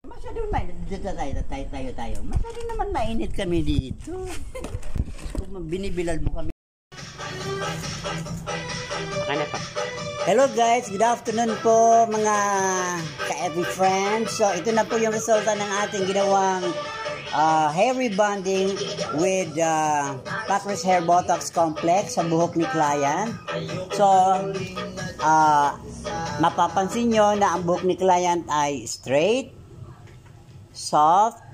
Masyado mainit. Dito tayo, tayo, tayo, tayo. Masyado naman mainit kami dito. Kung binibilal mo kami. Na pa. Hello guys, good afternoon po mga ka-every friends. So ito na po yung resulta ng ating ginawang uh, hair rebonding with uh, Packers Hair Botox Complex sa buhok ni client. So, uh, mapapansin nyo na ang buhok ni client ay straight, soft,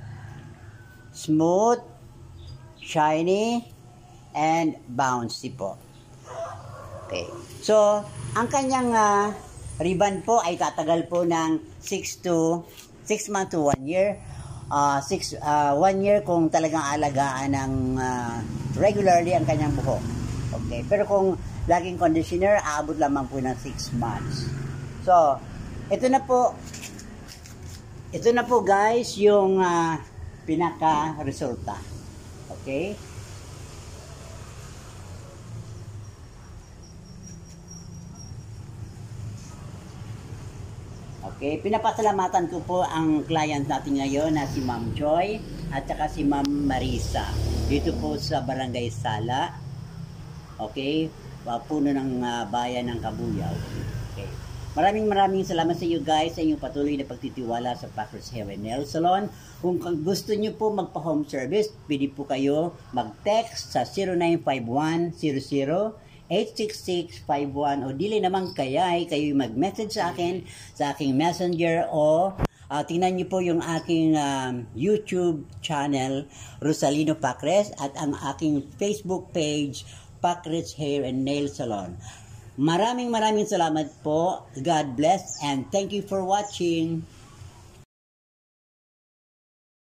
smooth, shiny, and bouncy po. Okay. So, ang kanyang uh, ribbon po ay tatagal po ng 6 to 6 months to 1 year. Uh, 6 uh, 1 year kung talagang alagaan ng uh, regularly ang kanyang buhok. Okay. Pero kung laging conditioner, aabot lamang po ng 6 months. So, ito na po ito na po guys yung uh, pinaka resulta. Okay? Okay, pinapasalamatan ko po ang client natin ngayon na si Ma'am Joy at saka si Ma'am Marisa. Dito po sa Barangay Sala. Okay, puno ng uh, bayan ng Kabuyaw. Okay. Maraming maraming salamat sa iyo guys sa inyong patuloy na pagtitiwala sa Packers Hair and Nail Salon. Kung gusto niyo po magpa-home service, pwede po kayo mag-text sa 0951 00 86651 o dili naman kaya ay kayo mag-message sa akin sa aking messenger o uh, tingnan niyo po yung aking um, YouTube channel Rosalino Pacres at ang aking Facebook page Pacres Hair and Nail Salon. Maraming maraming salamat po. God bless and thank you for watching.